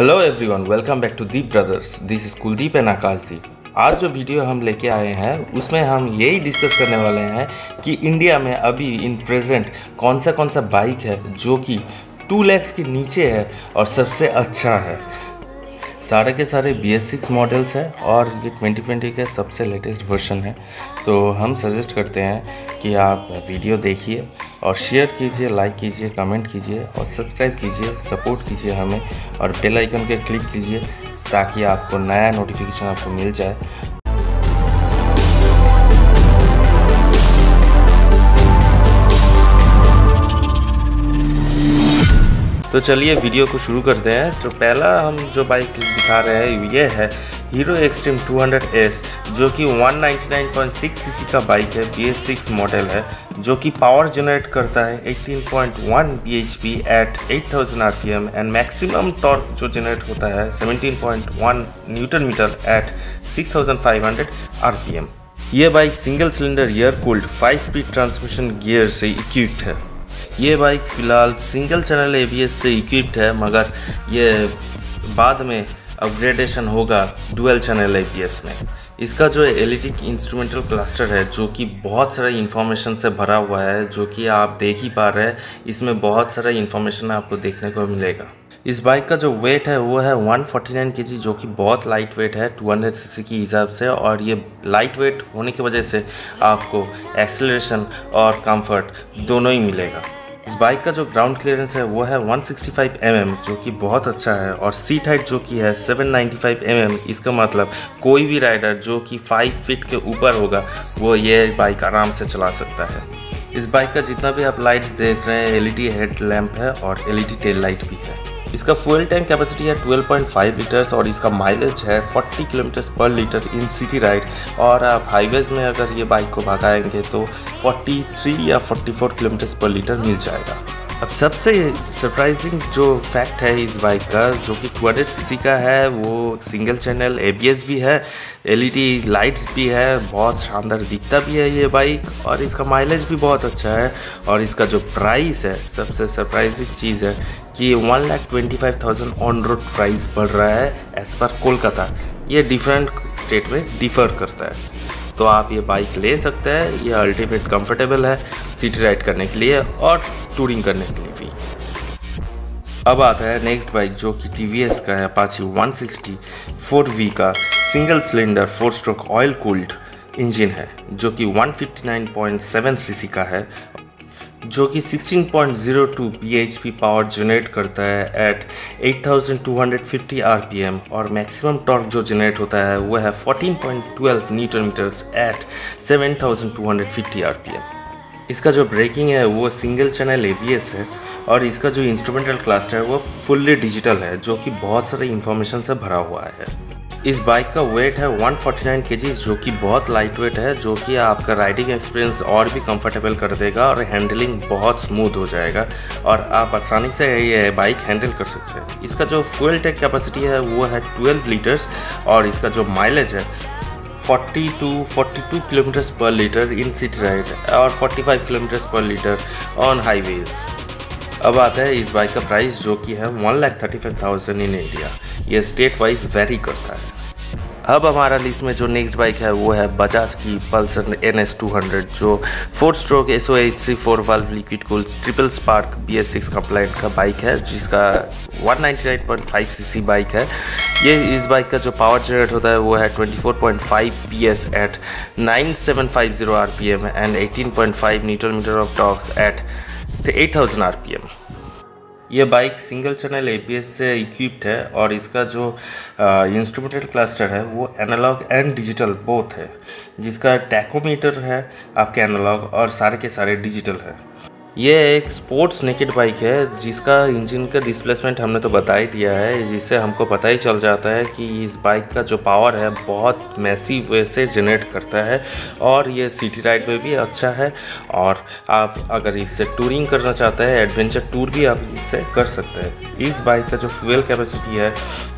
Hello everyone welcome back to Deep Brothers this is Kuldeep and Akashdeep आज जो video हम लेके आए हैं, उसमें हम यही डिस्कस करने वाले हैं कि इंडिया में अभी इन प्रेजेंट कौन सा कौन सा बाइक है जो कि टू लैक्स के नीचे है और सबसे अच्छा है। सारे के सारे बी एस सिक्स मॉडल्स हैं और ये 2020 के सबसे लेटेस्ट वर्जन है। तो हम सजेस्ट करते हैं कि आप वीडियो देखिए और शेयर कीजिए लाइक कीजिए कमेंट कीजिए और सब्सक्राइब कीजिए सपोर्ट कीजिए हमें और बेल आइकन के क्लिक कीजिए ताकि आपको नया नोटिफिकेशन आपको मिल जाए। तो चलिए वीडियो को शुरू करते हैं। तो पहला हम जो बाइक दिखा रहे हैं, ये है हीरो एक्सट्रीम 200S जो कि 199.6 सीसी का बाइक है बी एस मॉडल है, जो कि पावर जनरेट करता है 18.1 bhp at 8000 rpm and maximum torque जो जनरेट होता है 17.1 न्यूटन मीटर एट 6500 rpm ये bike single cylinder air cooled 5 speed transmission gear से इक्विप्ड है। ये बाइक फ़िलहाल सिंगल चैनल एबीएस से इक्विप्ड है, मगर ये बाद में अपग्रेडेशन होगा डुअल चैनल ए में। इसका जो एलईडी इंस्ट्रूमेंटल क्लस्टर है, जो कि बहुत सारा इन्फॉर्मेशन से भरा हुआ है, जो कि आप देख ही पा रहे हैं, इसमें बहुत सारा इन्फॉर्मेशन आपको देखने को मिलेगा। इस बाइक का जो वेट है, वो है 149 फोर्टी जो कि बहुत लाइट वेट है 200 सीसी की हिसाब से, और ये लाइट वेट होने की वजह से आपको एक्सेलरेशन और कंफर्ट दोनों ही मिलेगा। इस बाइक का जो ग्राउंड क्लियरेंस है, वो है 165 mm जो कि बहुत अच्छा है, और सीट हाइट जो कि है 795 mm इसका मतलब कोई भी राइडर जो कि 5 फीट के ऊपर होगा, वो ये बाइक आराम से चला सकता है। इस बाइक का जितना भी आप लाइट्स देख रहे हैं एलईडी हेड लैम्प है, और एलईडी टेल लाइट भी है। इसका फ्यूल टैंक कैपेसिटी है 12.5 लीटर्स और इसका माइलेज है 40 kilometre per litre in city ride और आप हाईवेज़ में अगर ये बाइक को भगाएँगे तो 43 या 44 किलोमीटर पर लीटर मिल जाएगा। अब सबसे सरप्राइजिंग जो फैक्ट है इस बाइक का, जो कि टू हंड्रेड का है, वो सिंगल चैनल एबीएस भी है एलईडी लाइट्स भी है, बहुत शानदार दिखता भी है ये बाइक और इसका माइलेज भी बहुत अच्छा है और इसका जो प्राइस है, सबसे सरप्राइजिंग चीज़ है कि one lakh twenty five thousand on road price बढ़ रहा है एज़ पर कोलकाता। ये डिफरेंट स्टेट में डिफ़र करता है। तो आप ये बाइक ले सकते हैं। यह अल्टीमेट कंफर्टेबल है सिटी राइड करने के लिए और टूरिंग करने के लिए भी। अब आता है नेक्स्ट बाइक जो कि टीवीएस का है अपाची 160 4V का single cylinder four stroke oil cooled engine है, जो कि 159.7 सीसी का है जो कि 16.02 bhp पावर जनरेट करता है एट 8250 rpm और मैक्सिमम टॉर्क जो जनरेट होता है वह है 14.12 न्यूटन मीटर्स एट 7250 rpm इसका जो ब्रेकिंग है वो सिंगल चैनल एबीएस है और इसका जो इंस्ट्रूमेंटल क्लास्टर है वो फुल्ली डिजिटल है, जो कि बहुत सारे इंफॉर्मेशन से भरा हुआ है। इस बाइक का वेट है 149 फोर्टी जो कि बहुत लाइट वेट है, जो कि आपका राइडिंग एक्सपीरियंस और भी कंफर्टेबल कर देगा और हैंडलिंग बहुत स्मूथ हो जाएगा। और आप आसानी से ये बाइक हैंडल कर सकते हैं। इसका जो फ्यूल टेक कैपेसिटी है, वो है 12 लीटर्स और इसका जो माइलेज है 40 to 42 kilometres per litre in city ride और 45 kilometres per litre on highways अब आता है इस बाइक का प्राइस जो कि है one lakh thirty five thousand in India. ये स्टेट वाइज वेरी करता है। अब हमारा लिस्ट में जो नेक्स्ट बाइक है, वो है बजाज की Pulsar N S two hundred जो four stroke S O H C four valve liquid cool triple spark B S six compliant का बाइक है, जिसका 199.5 सीसी बाइक है। ये इस बाइक का जो पावर जनरेट होता है, वो है twenty four point five 24.5 PS at 9750 RPM and 18.5 newton metre of torques at 8000 RPM ये बाइक सिंगल चैनल ए से इक्विप्ड है और इसका जो इंस्ट्रूमेंटल क्लस्टर है, वो एनालॉग एंड डिजिटल बोथ है। जिसका टैकोमीटर है, आपके एनालॉग और सारे के सारे डिजिटल है। ये एक स्पोर्ट्स नेकेड बाइक है, जिसका इंजन का डिस्प्लेसमेंट हमने तो बता ही दिया है, जिससे हमको पता ही चल जाता है कि इस बाइक का जो पावर है, बहुत मैसिव वे से जनरेट करता है, और ये सिटी राइड में भी अच्छा है, और आप अगर इससे टूरिंग करना चाहते हैं एडवेंचर टूर भी आप इससे कर सकते हैं। इस बाइक का जो फ्यूल कैपेसिटी है,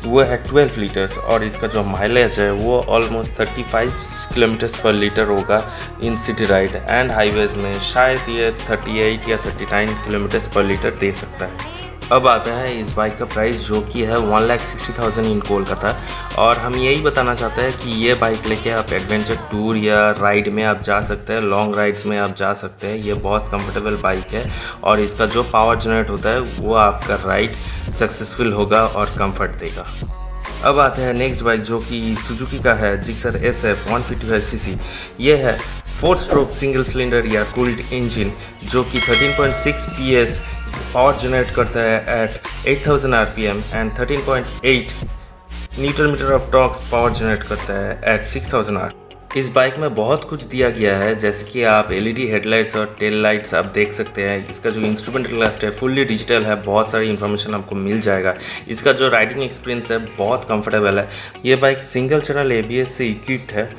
वो है ट्वेल्व लीटर्स और इसका जो माइलेज है, वो almost thirty five kilometres per litre होगा in city ride and highways में शायद ये थर्टी एट या 39 किलोमीटर पर लीटर दे सकता है। अब आता है इस बाइक का प्राइस जो कि है one lakh sixty thousand in Kolkata और हम यही बताना चाहते हैं कि ये बाइक लेके आप एडवेंचर टूर या राइड में आप जा सकते हैं लॉन्ग राइड्स में आप जा सकते हैं। ये बहुत कंफर्टेबल बाइक है और इसका जो पावर जनरेट होता है, वो आपका राइड सक्सेसफुल होगा और कंफर्ट देगा। अब आते हैं नेक्स्ट बाइक जो कि सुजुकी का है Gixxer S F one fifty five C C ये है फोर स्ट्रोक सिंगल सिलेंडर या कूल्ड इंजन, जो कि 13.6 पीएस पावर जनरेट करता है at 8000 RPM and 13.8 newton metre of torques power generate करता है एट 6000 आर इस बाइक में बहुत कुछ दिया गया है, जैसे कि आप एलईडी हेडलाइट्स और टेल लाइट्स आप देख सकते हैं। इसका जो इंस्ट्रूमेंटल क्लास्ट है फुल्ली डिजिटल है, बहुत सारी इन्फॉर्मेशन आपको मिल जाएगा। इसका जो राइडिंग एक्सपीरियंस है, बहुत कंफर्टेबल है। ये बाइक सिंगल चैनल ए से इक्विप्ड है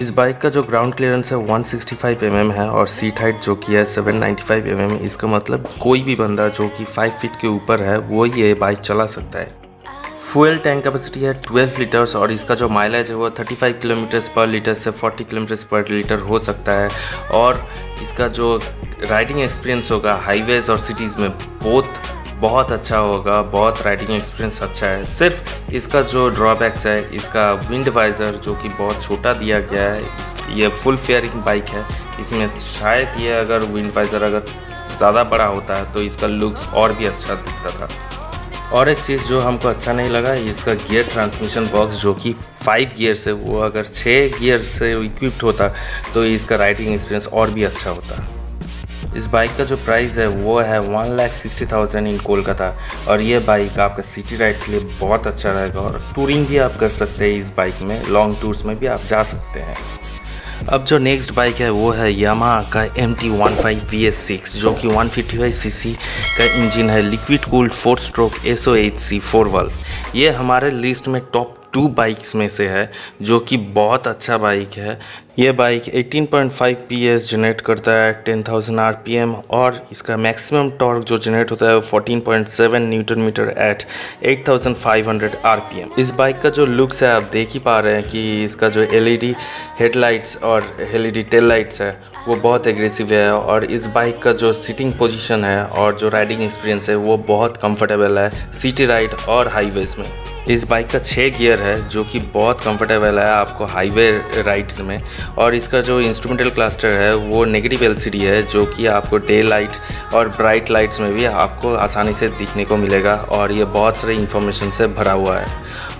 इस बाइक का जो ग्राउंड क्लियरेंस है 165 सिक्सटी mm है और सीट हाइट जो कि है 795 नाइन्टी mm इसका मतलब कोई भी बंदा जो कि 5 फीट के ऊपर है, वो ये बाइक चला सकता है। फ्यूल टैंक कैपेसिटी है 12 लीटर्स और इसका जो माइलेज है, वो 35 किलोमीटर्स पर लीटर से 40 किलोमीटर्स पर लीटर हो सकता है। और इसका जो राइडिंग एक्सपीरियंस होगा हाईवेज और सिटीज़ में बहुत बहुत अच्छा होगा, बहुत राइडिंग एक्सपीरियंस अच्छा है। सिर्फ़ इसका जो ड्रॉबैक्स है, इसका विंड वाइज़र जो कि बहुत छोटा दिया गया है ये फुल फेयरिंग बाइक है, इसमें शायद ये अगर विंड वाइज़र अगर ज़्यादा बड़ा होता है तो इसका लुक्स और भी अच्छा दिखता था। और एक चीज़ जो हमको अच्छा नहीं लगा, इसका गियर ट्रांसमिशन बॉक्स जो कि फाइव गियर से वो अगर छः गियर से इक्विप्ड होता तो इसका राइडिंग एक्सपीरियंस और भी अच्छा होता। इस बाइक का जो प्राइस है, वो है one lakh sixty thousand in Kolkata और ये बाइक आपका सिटी राइड के लिए बहुत अच्छा रहेगा और टूरिंग भी आप कर सकते हैं इस बाइक में लॉन्ग टूर्स में भी आप जा सकते हैं। अब जो नेक्स्ट बाइक है, वो है यामा का M T one five V S six जो कि one fifty five C C का इंजन है liquid cooled four stroke S O H C four valve ये हमारे लिस्ट में टॉप टू बाइक्स में से है जो कि बहुत अच्छा बाइक है। ये बाइक 18.5 पीएस जनरेट करता है 10,000 आरपीएम और इसका मैक्सिमम टॉर्क जो जनरेट होता है वो 14.7 न्यूटन मीटर एट 8,500 आरपीएम। इस बाइक का जो लुक्स है आप देख ही पा रहे हैं कि इसका जो एलईडी हेडलाइट्स और एलईडी टेल लाइट्स है वो बहुत एग्रेसिव है और इस बाइक का जो सीटिंग पोजीशन है और जो राइडिंग एक्सपीरियंस है वो बहुत कंफर्टेबल है सिटी राइड और हाईवेज़ में। इस बाइक का छः गियर है, जो कि बहुत कंफर्टेबल है आपको हाईवे राइड्स में। और इसका जो इंस्ट्रूमेंटल क्लस्टर है, वो नेगेटिव एलसीडी है, जो कि आपको डे लाइट और ब्राइट लाइट्स में भी आपको आसानी से दिखने को मिलेगा। और ये बहुत सारे इन्फॉर्मेशन से भरा हुआ है।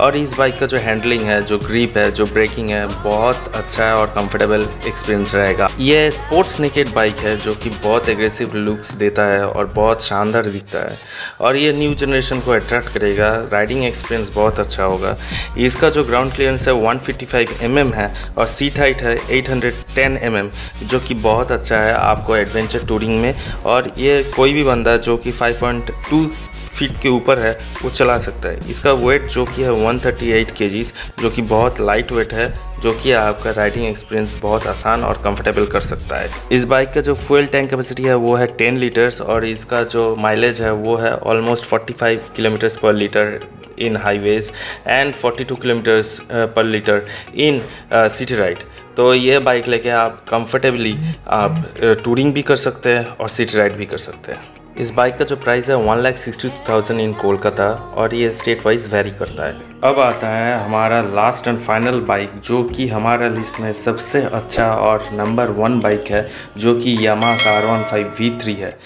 और इस बाइक का जो हैंडलिंग है, जो ग्रीप है, जो ब्रेकिंग है, बहुत अच्छा है और कंफर्टेबल एक्सपीरियंस रहेगा। ये स्पोर्ट्स नेकेड बाइक है, जो कि बहुत एग्रेसिव लुक्स देता है और बहुत शानदार दिखता है। और ये न्यू जनरेशन को अट्रैक्ट करेगा। राइडिंग एक्सपीरियंस बहुत अच्छा होगा। इसका जो ग्राउंड क्लियरेंस है 155 फिफ्टी mm है और सीट हाइट है 810 mm जो कि बहुत अच्छा है आपको एडवेंचर टूरिंग में। और ये कोई भी बंदा जो कि 5.2 फीट के ऊपर है, वो चला सकता है। इसका वेट जो कि है 138 थर्टी जो कि बहुत लाइट वेट है, जो कि आपका राइडिंग एक्सपीरियंस बहुत आसान और कंफर्टेबल कर सकता है। इस बाइक का जो फ्यूल टैंक कैपेसिटी है, वो है 10 लीटर्स और इसका जो माइलेज है, वो है almost 45 kilometres per litre in highways and 42 kilometres per litre in city ride तो ये बाइक लेके आप कंफर्टेबली आप टूरिंग uh, भी कर सकते हैं और सिटी राइड भी कर सकते हैं। इस बाइक का जो प्राइस है one lakh sixty two thousand in Kolkata और ये स्टेट वाइज वेरी करता है। अब आता है हमारा लास्ट एंड फाइनल बाइक जो कि हमारा लिस्ट में सबसे अच्छा और नंबर वन बाइक है, जो कि यामा का R one five V three है।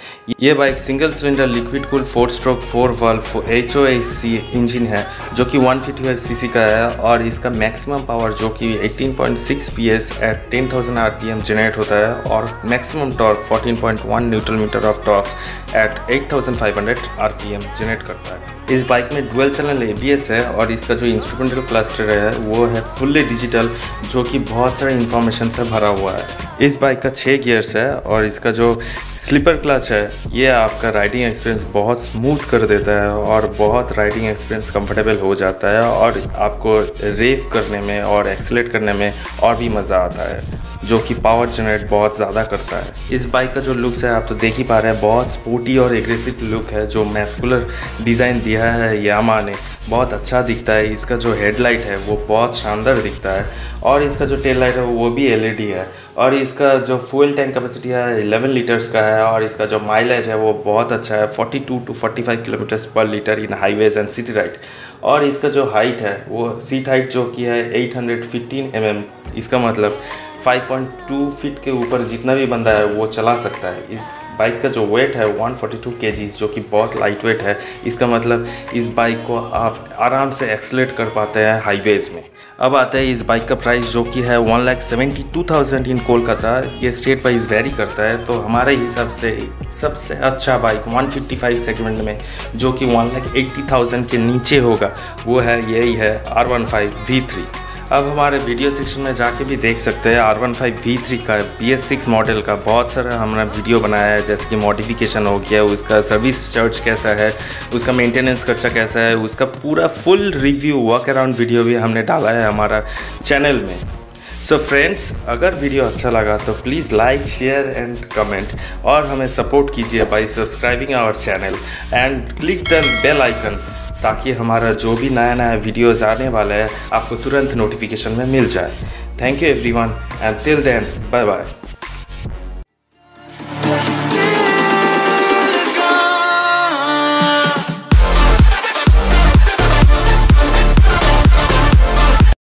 ये bike single cylinder liquid cool four stroke four valve H O C engine है, जो कि one fifty five C C का है और इसका मैक्सिमम पावर जो कि eighteen point six P S at ten thousand R P M generate होता है और maximum torque fourteen point one neutral metre of torques at eight thousand five hundred R P M generate करता है। इस bike में dual channel ABS है और इसका जो इंस्ट्रूमेंटल क्लस्टर है, वो है फुल्ली डिजिटल जो कि बहुत सारे इन्फॉर्मेशन से भरा हुआ है। इस बाइक का छः गियर्स है और इसका जो स्लीपर क्लच है, ये आपका राइडिंग एक्सपीरियंस बहुत स्मूथ कर देता है और बहुत राइडिंग एक्सपीरियंस कंफर्टेबल हो जाता है और आपको रेव करने में और एक्सलेट करने में और भी मज़ा आता है, जो कि पावर जनरेट बहुत ज़्यादा करता है। इस बाइक का जो लुक्स है, आप तो देख ही पा रहे हैं, बहुत स्पोर्टी और एग्रेसिव लुक है, जो मैस्कुलर डिज़ाइन दिया है यामा ने। बहुत अच्छा दिखता है, इसका जो हेडलाइट है, वो बहुत शानदार दिखता है। और इसका जो टेल लाइट है, वो भी एलईडी है। और इसका जो फ्यूल टैंक कैपेसिटी है 11 लीटर्स का है। और इसका जो माइलेज है, वो बहुत अच्छा है 42 to 45 kilometres per litre in highways and city ride और इसका जो हाइट है, वो सीट हाइट जो की है 815 mm इसका मतलब 5.2 फीट के ऊपर जितना भी बंदा है, वो चला सकता है। इस बाइक का जो वेट है 142 फोर्टी जो कि बहुत लाइट वेट है, इसका मतलब इस बाइक को आप आराम से एक्सलेट कर पाते हैं हाईवेज़ में। अब आता है इस बाइक का प्राइस जो कि है one lakh seventy two thousand in Kolkata ये स्टेट वाइज वेरी करता है तो हमारे हिसाब से सबसे अच्छा बाइक 155 सेगमेंट में, जो कि वन लाख एट्टी थाउज़ेंड के नीचे होगा, वो है, यही है R one five V three अब हमारे वीडियो सेक्शन में जाके भी देख सकते हैं R one five V three का बी एस सिक्स मॉडल का। बहुत सारा हमने वीडियो बनाया है, जैसे कि मॉडिफिकेशन हो गया, उसका सर्विस चार्ज कैसा है, उसका मेंटेनेंस खर्चा कैसा है, उसका पूरा full review walk around video भी हमने डाला है हमारा चैनल में। सो so फ्रेंड्स अगर वीडियो अच्छा लगा तो please like share and comment और हमें सपोर्ट कीजिए by subscribing our channel and click the bell icon ताकि हमारा जो भी नया नया वीडियोज़ आने वाला है, आपको तुरंत नोटिफिकेशन में मिल जाए। Thank you everyone and till then bye bye